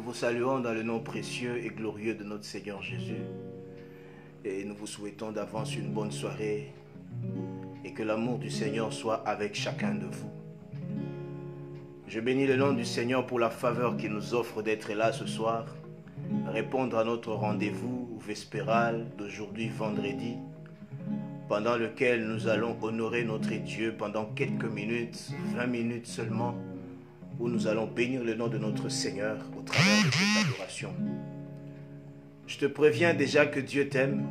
Nous vous saluons dans le nom précieux et glorieux de notre Seigneur Jésus. Et nous vous souhaitons d'avance une bonne soirée et que l'amour du Seigneur soit avec chacun de vous. Je bénis le nom du Seigneur pour la faveur qu'il nous offre d'être là ce soir, répondre à notre rendez-vous vespéral d'aujourd'hui vendredi, pendant lequel nous allons honorer notre Dieu pendant quelques minutes, 20 minutes seulement, où nous allons bénir le nom de notre Seigneur au travers de cette adoration. Je te préviens déjà que Dieu t'aime.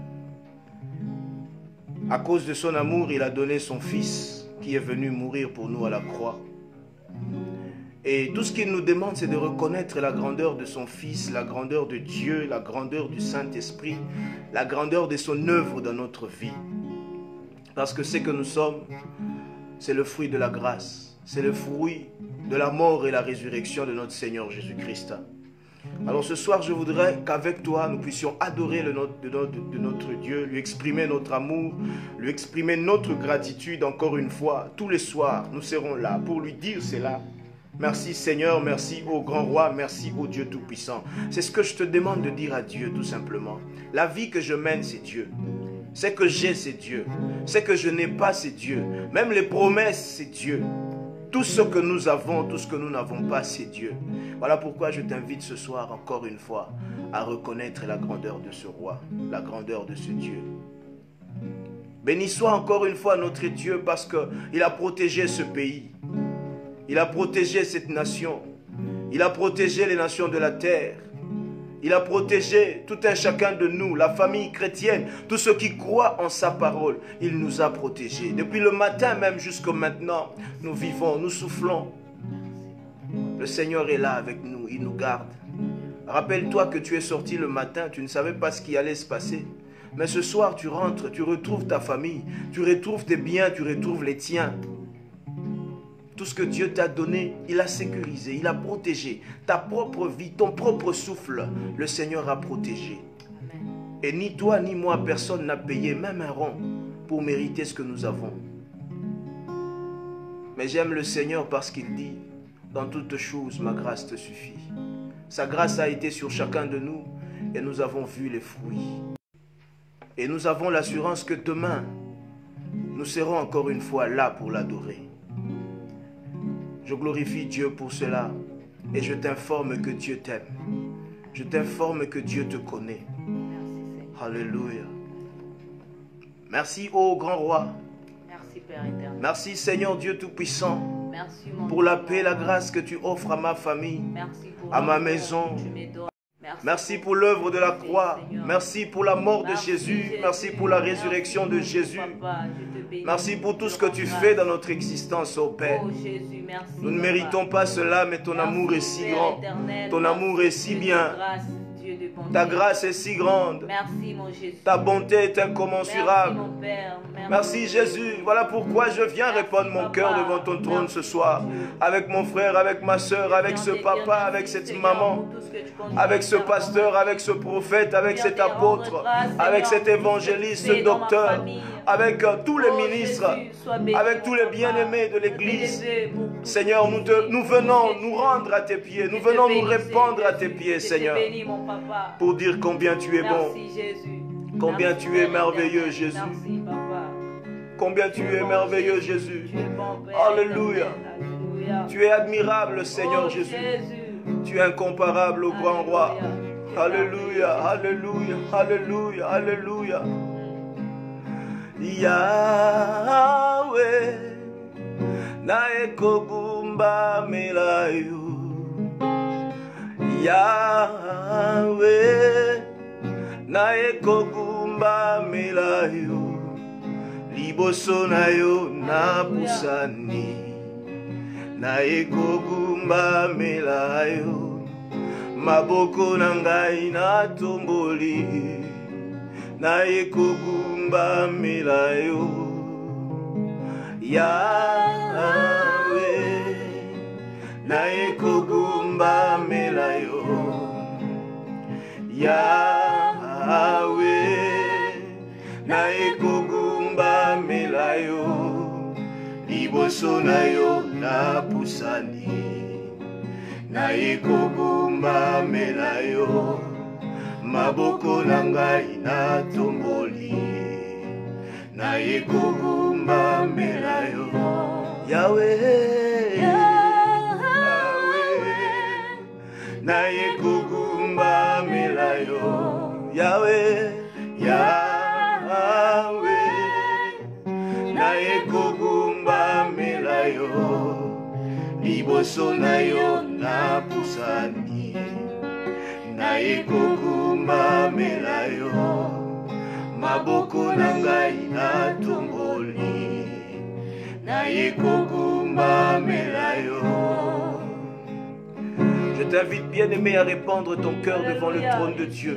À cause de son amour, il a donné son Fils qui est venu mourir pour nous à la croix. Et tout ce qu'il nous demande, c'est de reconnaître la grandeur de son Fils, la grandeur de Dieu, la grandeur du Saint-Esprit, la grandeur de son œuvre dans notre vie. Parce que ce que nous sommes, c'est le fruit de la grâce, c'est le fruit de la mort et la résurrection de notre Seigneur Jésus-Christ. Alors ce soir, je voudrais qu'avec toi, nous puissions adorer le notre, de, notre, Dieu, lui exprimer notre amour, lui exprimer notre gratitude encore une fois. Tous les soirs, nous serons là pour lui dire cela. Merci Seigneur, merci au grand roi, merci au Dieu Tout-Puissant. C'est ce que je te demande de dire à Dieu tout simplement. La vie que je mène, c'est Dieu. Ce que j'ai, c'est Dieu. Ce que je n'ai pas, c'est Dieu. Même les promesses, c'est Dieu. Tout ce que nous avons, tout ce que nous n'avons pas, c'est Dieu. Voilà pourquoi je t'invite ce soir, encore une fois, à reconnaître la grandeur de ce roi, la grandeur de ce Dieu. Béni soit encore une fois notre Dieu parce qu'il a protégé ce pays. Il a protégé cette nation. Il a protégé les nations de la terre. Il a protégé tout un chacun de nous, la famille chrétienne, tous ceux qui croient en sa parole. Il nous a protégés. Depuis le matin même jusqu'à maintenant, nous vivons, nous soufflons. Le Seigneur est là avec nous, il nous garde. Rappelle-toi que tu es sorti le matin, tu ne savais pas ce qui allait se passer. Mais ce soir, tu rentres, tu retrouves ta famille, tu retrouves tes biens, tu retrouves les tiens. Tout ce que Dieu t'a donné, il a sécurisé, il a protégé. Ta propre vie, ton propre souffle, le Seigneur a protégé. Et ni toi ni moi, personne n'a payé même un rond pour mériter ce que nous avons. Mais j'aime le Seigneur parce qu'il dit, dans toutes choses, ma grâce te suffit. Sa grâce a été sur chacun de nous et nous avons vu les fruits. Et nous avons l'assurance que demain, nous serons encore une fois là pour l'adorer. Je glorifie Dieu pour cela et je t'informe que Dieu t'aime. Je t'informe que Dieu te connaît. Alléluia. Merci, ô grand roi. Merci, Père éternel. Merci, Seigneur Dieu Tout-Puissant, Merci, pour la paix et la grâce que tu offres à ma famille. Merci pour à ma maison. Merci pour l'œuvre de la croix. Merci pour la mort de Jésus. Merci pour la résurrection de Jésus. Merci pour tout ce que tu fais dans notre existence, ô Père. Oh. Nous ne méritons pas cela, mais ton amour est si grand. Ton amour est si bien. Grâce, Dieu de bonté. Ta grâce est si grande. Merci, mon Jésus. Ta bonté est Merci, incommensurable. mon Père. Merci Jésus. Voilà pourquoi je viens Merci, répondre mon cœur devant ton trône Merci, ce soir. Dieu. Avec mon frère, avec ma soeur, avec ce papa, avec cette maman, avec ce pasteur, avec ce prophète, avec cet apôtre, avec cet évangéliste, ce docteur, avec euh, tous les ministres, avec tous les bien-aimés de l'Église. Seigneur, nous, te- nous venons nous rendre à tes pieds, nous venons nous répandre à tes pieds, Seigneur, pour dire combien tu es bon. Combien tu es merveilleux. Jésus. Combien tu es merveilleux, Jésus. Alléluia. Tu es admirable, Seigneur Oh, Jésus. Jésus. Tu es incomparable au grand roi. Alléluia, alléluia, alléluia, alléluia. yawe nayekobumbamela yo yawe nayekobumbamela yo liboso na yo napusani nayekobumbamela yo maboko na ngai natomboli nayekobu kogumbamela yo yawe naye kogumbamela yo yawe naye kogumbamela yo liboso na yo napusani naye kogumbamela yo maboko na ngai natomboli nayikukumbambelayo yawe nayikukumbambelayo yawe yawe nayikukumbambelayo liboso na yo napusani nayikukumbamela yo maboko na ngai natomboli naye kogumbamela yo Je t'invite bien aimé à répandre ton cœur devant le trône de Dieu.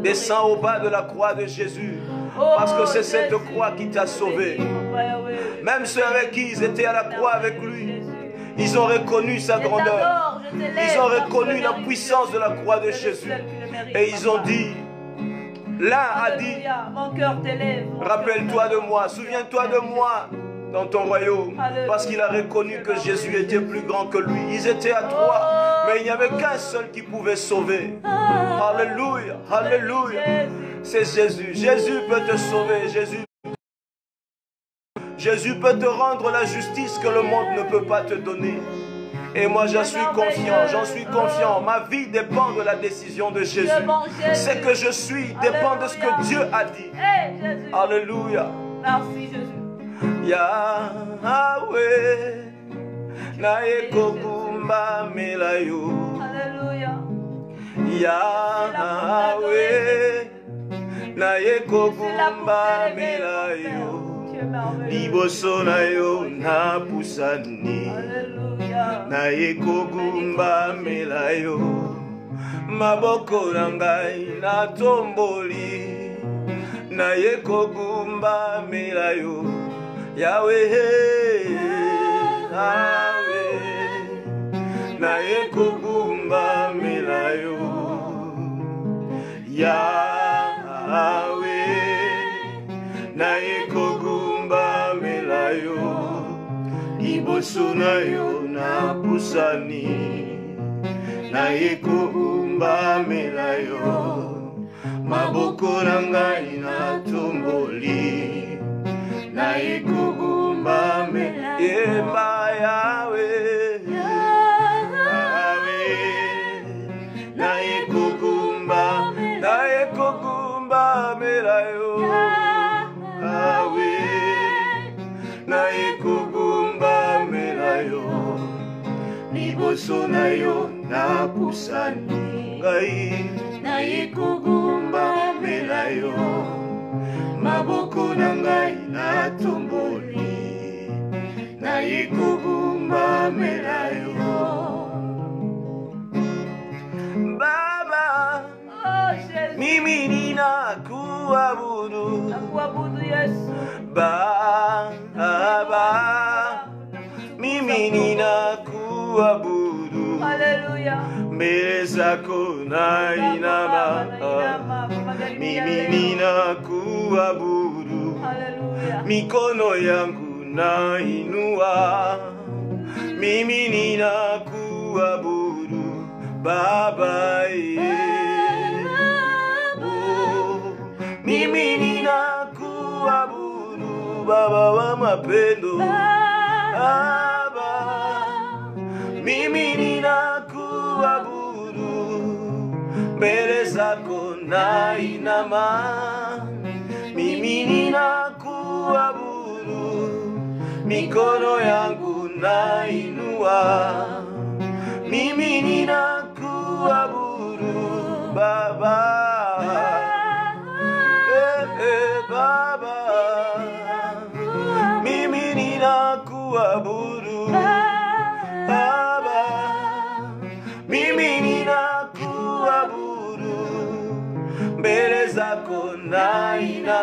Descends au bas de la croix de Jésus. Parce que c'est cette croix qui t'a sauvé. Même ceux avec qui ils étaient à la croix avec lui, ils ont reconnu sa grandeur. Ils ont reconnu la puissance de la croix de Jésus. Et ils ont dit, l'un a dit, rappelle-toi de moi, souviens-toi de moi dans ton royaume. Parce qu'il a reconnu que Jésus était plus grand que lui. Ils étaient à trois, mais il n'y avait qu'un seul qui pouvait sauver. Alléluia, Alléluia. C'est Jésus. Jésus peut te sauver. Jésus. Jésus peut te rendre la justice que le monde ne peut pas te donner. Et moi, j'en suis confiant, j'en suis confiant. Ma vie dépend de la décision de Jésus. Ce que je suis dépend de ce que Dieu a dit. Alléluia. Merci Jésus. Yahweh, naye kogumbamela yo. Alléluia. Yahweh, naye C'est là pour t'élever, kogumbamela mon Père. yo. Tu es merveilleux. liboso na yo napusani Alléluia. Naye kogumbamela yo. Maboko na ngai natomboli. Naye kogumbamela yo. Yawe yawe. Naye kogumbamela yo. Yawe. Naye kogumbamela yo liboso na yo napusani naye kogumbamela yo maboko na ngai natomboli naye kogumbamela liboso na yo napusani. Ngai naye kogumbamela yo. Maboko na ngai natomboli. Naye kogumbamela yo. Baba Oh Jésus. mimi ninakuabudu Nakuabudu Yesu. Baba, mimi ninakuabudu mbeleza mikono yangu na inua mimi ninakuabudu baba oh, mimi ninakuabudu baba wa mapendo. Ah mimi ninakuabudu mbele zako nainama, mimi ninakuabudu mikono yangu nainua, mimi ninakuabudu Baba.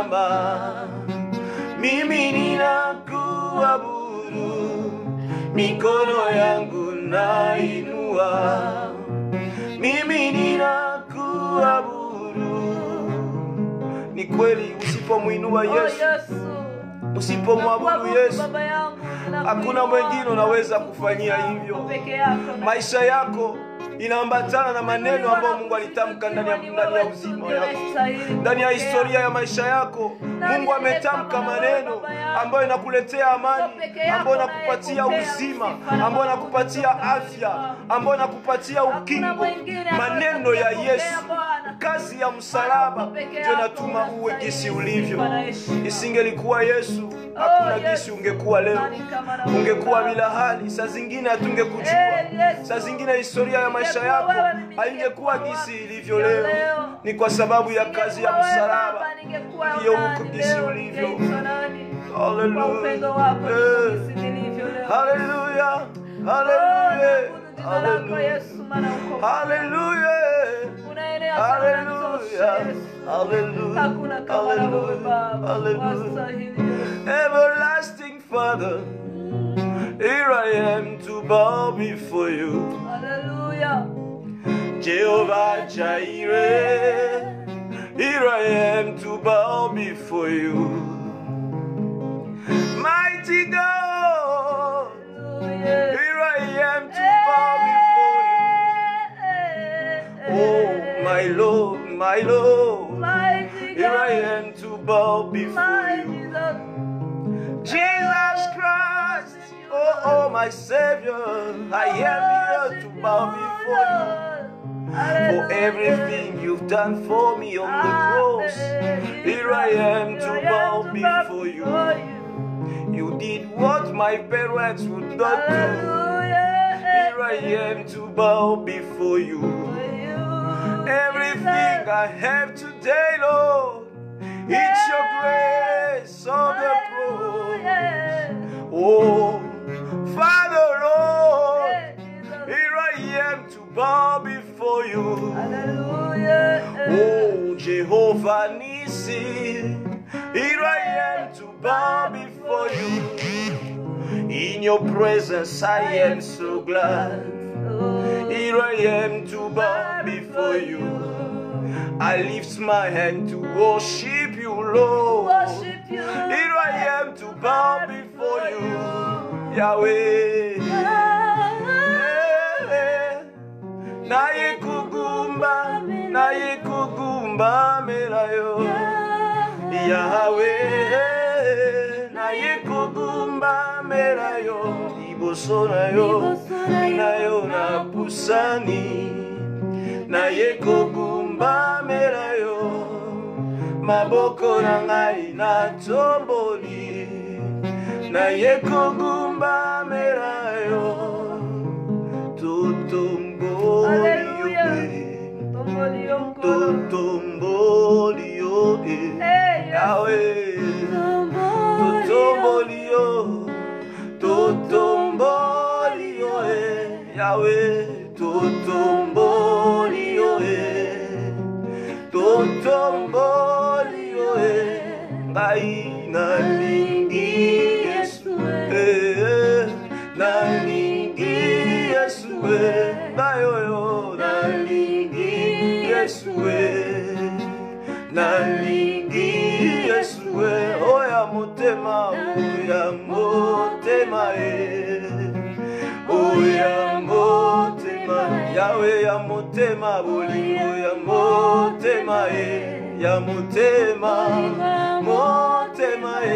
Nainama, mimi ninakuabudu mikono yangu nainua, mimi ninakuabudu. Ni kweli, usipomwinua Oh Yesu, usipomwabudu Yesu, hakuna mwengine unaweza kufanyia hivyo. Maisha yako inaambatana na maneno ambayo mungu alitamka ndani ya, ndani ya uzima yako ndani ya historia ya maisha yako mungu ametamka maneno ambayo inakuletea amani ambayo inakupatia uzima ambayo inakupatia afya ambayo inakupatia ukingo. Maneno ya yesu. Kazi ya msalaba ndio inatuma uwe gisi ulivyo. Isingelikuwa yesu hakuna gisi ungekuwa leo. Ungekuwa bila hali. Saa zingine hatungekujua. Saa zingine historia ya maisha yako haingekuwa gisi ilivyo leo. Ni kwa sababu ya kazi ya msalaba. ndiyo uko gisi ulivyo. Haleluya haleluya haleluya haleluya haleluya haleluya hakuna kama wewe baba wastahili everlasting father here i am to bow before you. Haleluya Jehovah Jireh, here I am to bow before you. Mighty God, my Lord, my Lord, here I am to bow before you. Jesus Christ, oh, oh, my Savior, I am here to bow before you. For everything you've done for me on the cross, here I am to bow before you. You did what my parents would not do. Here I am to bow before you. Everything I have today, Lord, it's your grace on the cross. Oh, Father, Lord, here I am to bow before you. Oh, Jehovah Nisi, here I am to bow before you. In your presence, I am so glad. Here I am to bow before you. I lift my hand to worship you, Lord. Worship you, Here I am to bow before you, Yahweh. Naye kugumba, naye kugumba melayo, Yahweh. Naye kugumba melayo, liboso nayo, nayo na pusani. naye kogumbamela yo maboko na ngai natomboli naye kogumbamela yo totomboli yo totomboli yo yawe totomboli yo totomboli yo yawe totomboli otombolioe ngai nalingi yesue nalingi yesue ngai oyo nalingi yesue nalingi yesue oya motema oya motema e oya motema yawe ya motema bolingi motema e ya motema motema e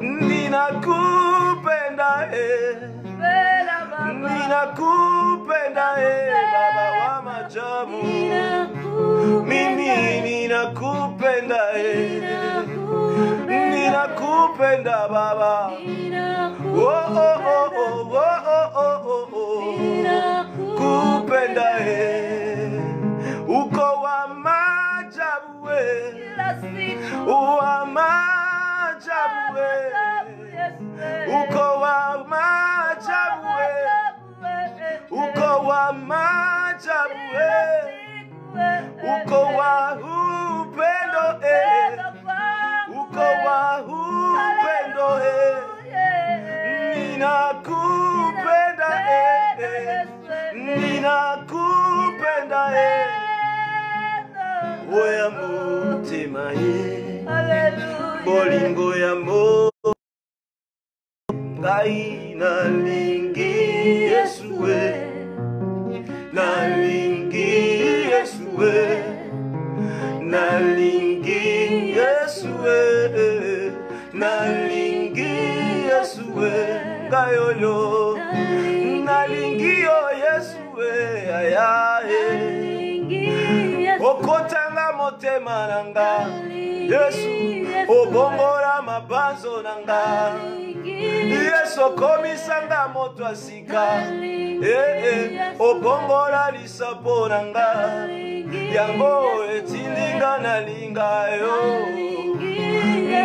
Nina kupenda e Nina kupenda e baba wa majabu. Mimi ninakupenda e Nina kupenda baba. Oh oh oh oh oh oh oh, oh. kupenda e majabu eh. Wa majabu eh. Uko wa. Uko wa. Uko wa upendo eh. Uko wa upendo eh. Ninakupenda eh. Ninakupenda. ya motema ye. Bolingo ya mo ngai nalingi yesue. Nalingi yesue. Nalingi yesue. Nalingi yesue. Ngai oyo nalingi yo yesue. Aya okota motema na nga. Yesu obongola mabanzo na nga. Yesu okomisanga moto asika Eh, eh, obongola lisapo na nga. Yango etinlinga nalinga yo.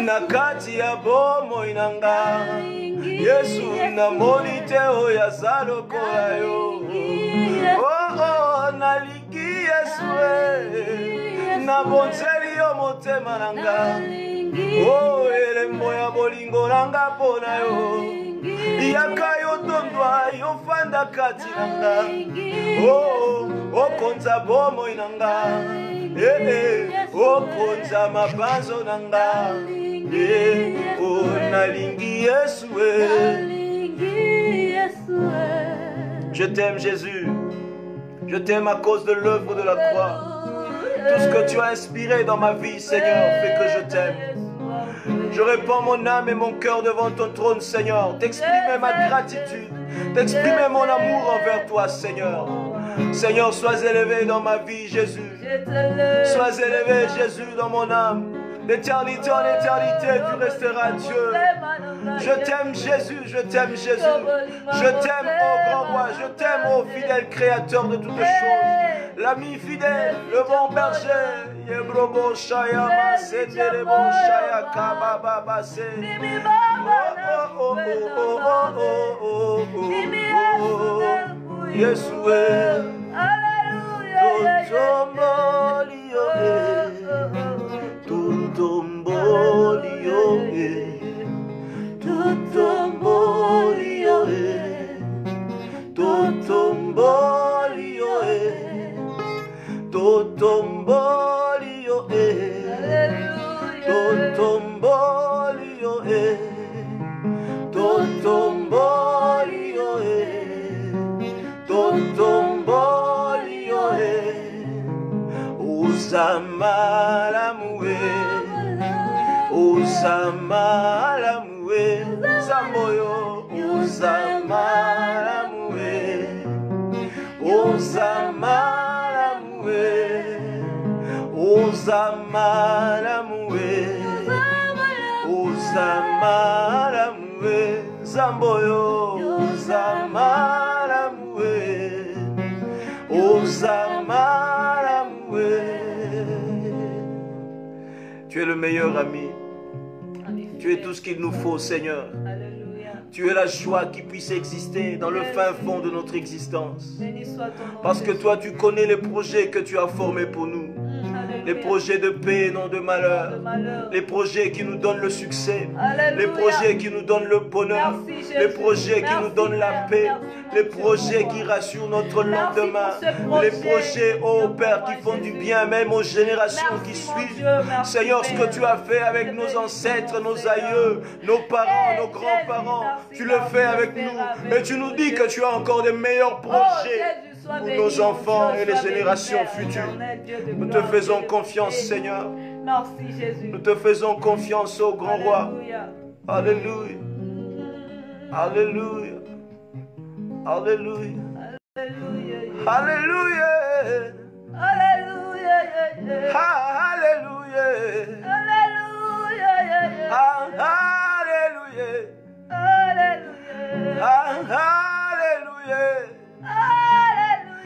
Na kati ya bomoi na nga. Yesu namoni te oyo aza lokola yo. Oh, oh, nalingi yesu eh. Nabonzeli yo motema na nga. O elembo ya bolingo na nga mpo na yo. Yaka yo tondwa yofanda kati na nga. O okonza bomoi na nga. Eh, eh, okonza mabanzo na nga. Eh, o nalingi yesu eh. je t'aime jésus. Je t'aime à cause de l'œuvre de la croix tout ce que tu as inspiré dans ma vie seigneur fait que je t'aime je répands mon âme et mon cœur devant ton trône, Seigneur. T'exprimer ma gratitude, t'exprimer mon amour envers toi, Seigneur. Seigneur, sois élevé dans ma vie, Jésus. Sois élevé, Jésus, dans mon âme d'éternité en éternité, tu resteras Dieu. Je t'aime Jésus, je t'aime Jésus. Je t'aime, ô grand roi, je t'aime, ô fidèle créateur de toutes choses. L'ami fidèle, le bon berger. Yebrobo Shaya Masenderebo Shaya Kababa Base. Oh oh oh oh oh oh oh oh. totomboli oe totomboli uzama lamuwe zamboyo uzama lamuwe uzama lamuwe uzama lamuwe uzama lamuwe zamboyo uzama lamuwe uzama lamuwe tu es le meilleur ami tu es tout ce qu'il nous faut, Seigneur. Tu es la joie qui puisse exister dans le fin fond de notre existence. Parce que toi, tu connais les projets que tu as formés pour nous. Les projets de paix et non de malheur. Les projets qui nous donnent le succès. Les projets qui nous donnent le bonheur. Les projets qui nous donnent la paix. Les projets qui rassurent notre lendemain. Les projets, oh Père, qui font du bien même aux générations qui suivent. Seigneur, ce que tu as fait avec nos ancêtres, nos aïeux, nos parents, Eh, nos grands-parents, tu le fais avec nous. Et tu nous dis que tu as encore des meilleurs Oh, projets pour nos enfants et les générations futures. Nous te faisons confiance. Seigneur. Merci, Jésus. Nous te faisons confiance, ô grand roi. Alléluia. Alléluia. Alléluia. Alléluia. Alléluia. Alléluia. Alléluia. Alléluia. Alléluia. Alléluia. Alléluia. Alléluia. Alléluia. Alléluia.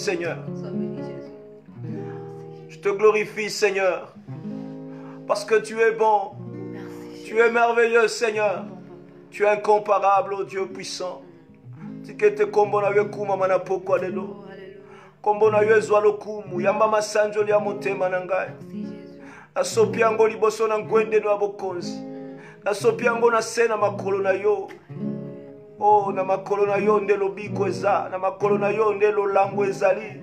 Seigneur. Je te glorifie, Seigneur. Parce que tu es bon. Tu es merveilleux, Seigneur. Tu es incomparable, oh Dieu puissant. tikete kombo na yo ekumama na pokwa lelo Alléluia. kombo na yo ezwa lokumu yamba masanjoli ya motema na ngai Merci, Jésus. nasopi yango liboso na ngwendeno ya bokonzi nasopi yango na se na makolo na yo o na makolo na yo nde lobiko eza na makolo na yo nde lolango ezali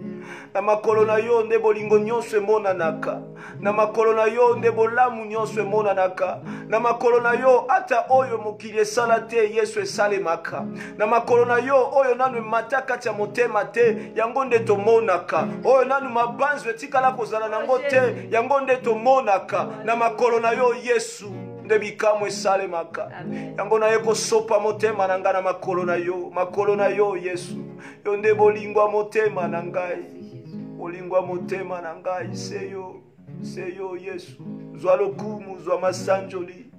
na makolo na yo nde bolingo nyonso emonanaka na makolo na yo nde bolamu nyonso emonanaka na makolo na yo ata oyo mokili esala te yesu esalemaka na makolo na yo oyo nanu emata kati ya motema te yango nde tomonaka oyo nanu mabanzo etikala kozala nango te yango nde tomonaka na makolo na yo yesu nde bikamwa esalemaka. Yango naye kosopa motema na ngai na makolo na yo makolo na yo yesu. Yo nde bolingo ya motema na ngai. Ya motema na ngai. Se yo se yo yesu. Zwa lokumu zwa masanjoli.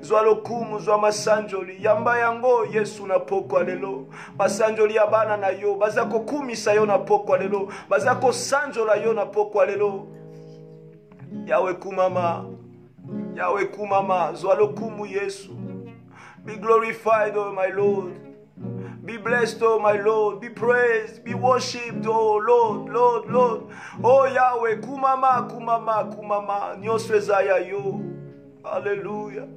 Zwa lokumu zwa masanjoli. Yamba yango yesu na pokwa lelo. Masanjoli ya bana na yo baza kokumisa yo na pokwa lelo. Baza kosanjola yo na pokwa lelo. Yawe kumama yawe kumama zwa lokumu yesu be glorified o my lord Be blessed, oh my Lord. Be praised. Be worshipped, oh Lord, Lord, Lord. Oh Yahweh, kumama, kumama, kumama. Nyonso eza ya yo. Hallelujah.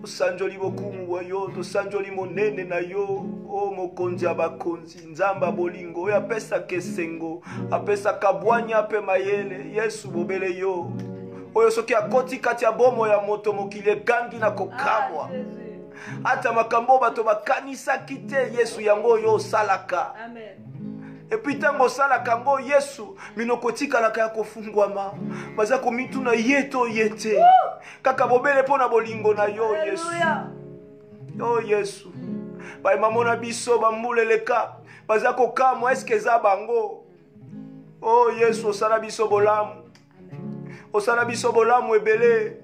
tosanjoli bokumu yo tosanjoli monene na yo o mokonzi ya ya bolingo oyo apesaka esengo apesaka bwanya mpe mayele yesu bobele yo oyo soki akoti kati ya bomo ya moto mokili egangi na kokamwa. Ah, ata makambo oyo bato bakanisaki te yesu yango oyo osalaka. Amen. epui ntango osalaka yango yesu minoko etikalaka ya kofungwama. Baza komituna ye to ye te. Kaka bobele mpo na bolingo na yo yesu. Alléluia. o yesu. Bayemamo na biso bambula eleka baza kokamwa eske eza bango? O yesu osala biso bolamu. Osala biso bolamu ebele.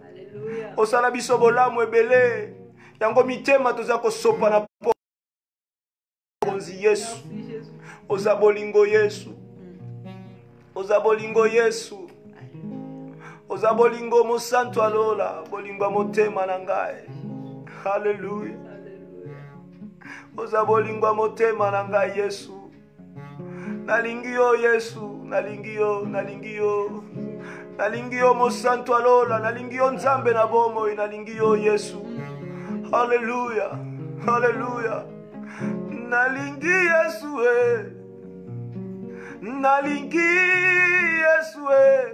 Osala biso bolamu ebele. Yango mitema toza kosopa na po konzi yesu. Oza bolingo yesu. Oza bolingo yesu. Oza bolingo mosantu alola bolingo ya motema na ngai. Haleluya oza bolingo ya motema na ngai yesu. Nalingi yo yesu. Nalingi yo nalingi yo nalingiyo mosantu alola nalingiyo nzambe na bomoi nalingiyo yesu. Haleluya haleluya nalingi yesu e nalingi yesu eh.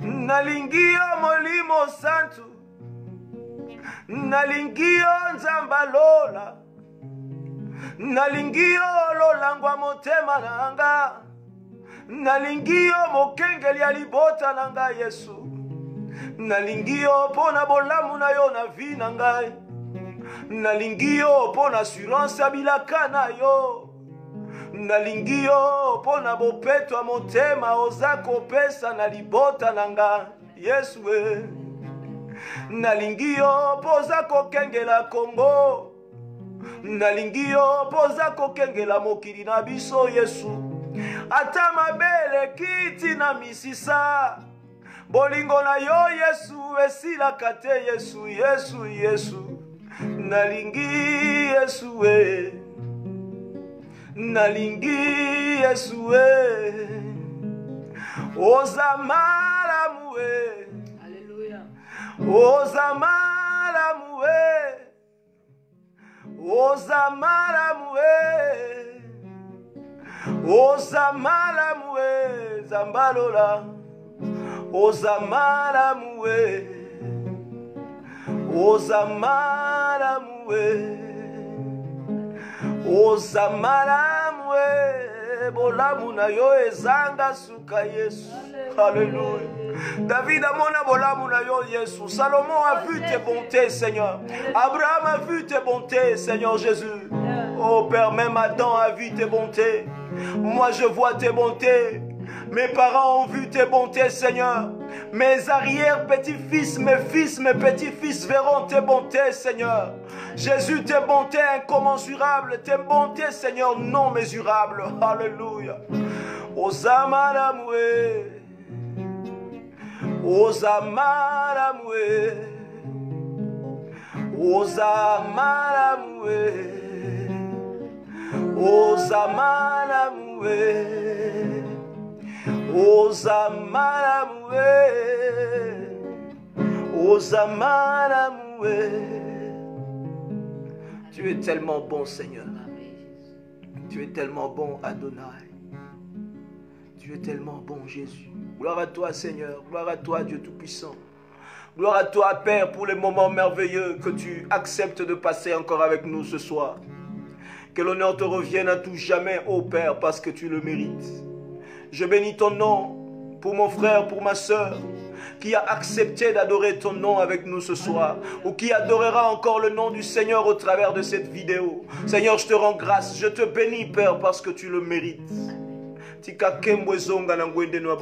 e nalingiyo molimo santu nalingiyo nzambe alola. Nalingiyo lolangwa motema na anga. Nalingi yo mokengeli ya libota na ngai yesu. Nalingi yo mpo na bolamu na yo na vi na ngai. Nalingi yo mpo na assurance ya bilaka na yo. Nalingi yo mpo na bopeto ya motema oza kopesa na libota na ngai. Yesu e nalingi yo mpo oza kokengela kongo. Nalingi yo mpo oza kokengela mokili na biso yesu ata mabele kiti na misisa. Bolingo na yo yesu esilaka te yesu yesu yesu. Nalingi yesu e nalingi yesu e oza malamu e oza malamu e oza malamu e oza malamu e zambalola. Oza malamu e oza malamu e oza malamu e bolamu na yo ezanga suka yesu. Halleluya david amona bolamu na yo yesu. Salomon a vu tes bontés seigneur. Abraham a vu tes bontés seigneur jésus. Oh père même adam a vu tes bontés moi je vois tes bontés mes parents ont vu tes bontés, Seigneur. Mes arrière-petits-fils, mes fils, mes petits-fils verront tes bontés, Seigneur. Jésus, tes bontés incommensurables, tes bontés, Seigneur, non mesurables. Alléluia. Osamaramwe. Osamaramwe. Osamaramwe. Osamaramwe. Osamaramwe. Osamaramwe. Tu es tellement bon, Seigneur. Tu es tellement bon, Adonai. Tu es tellement bon, Jésus. Gloire à toi, Seigneur. Gloire à toi, Dieu Tout-Puissant. Gloire à toi, Père, pour les moments merveilleux que tu acceptes de passer encore avec nous ce soir. Que l'honneur te revienne à tout jamais, ô Père, parce que tu le mérites. Je bénis ton nom pour mon frère, pour ma soeur, qui a accepté d'adorer ton nom avec nous ce soir, ou qui adorera encore le nom du Seigneur au travers de cette vidéo. Seigneur, je te rends grâce, je te bénis, Père, parce que tu le mérites. zonga na ngwende no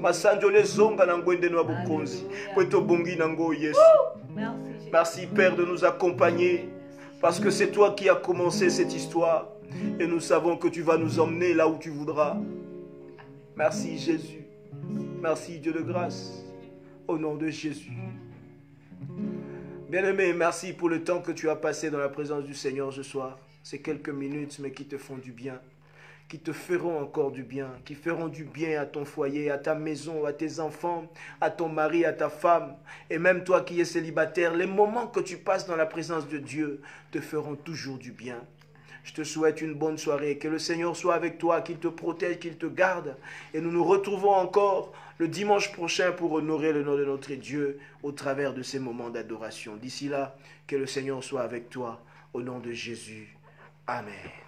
masanjole zonga na ngwende no bukunzi kweto bongi nango yesu Merci, Jésus. merci père de nous accompagner parce que c'est toi qui as commencé cette histoire. Et nous savons que tu vas nous emmener là où tu voudras. Merci jésus. Merci dieu de grâce. Au nom de jésus. Bien-aimé merci pour le temps que tu as passé dans la présence du seigneur ce soir. Ces quelques minutes mais qui te font du bien qui te feront encore du bien, qui feront du bien à ton foyer, à ta maison, à tes enfants, à ton mari, à ta femme, et même toi qui es célibataire, les moments que tu passes dans la présence de Dieu te feront toujours du bien. Je te souhaite une bonne soirée, que le Seigneur soit avec toi, qu'il te protège, qu'il te garde, et nous nous retrouvons encore le dimanche prochain pour honorer le nom de notre Dieu au travers de ces moments d'adoration. D'ici là, que le Seigneur soit avec toi, au nom de Jésus. Amen.